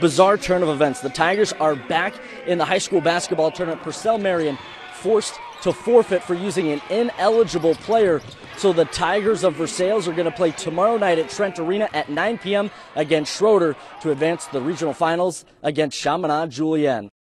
bizarre turn of events. The Tigers are back in the high school basketball tournament. Purcell Marian forced to forfeit for using an ineligible player. So the Tigers of Versailles are going to play tomorrow night at Trent Arena at 9 p.m. against Shroder to advance to the regional finals against Chaminade Julienne.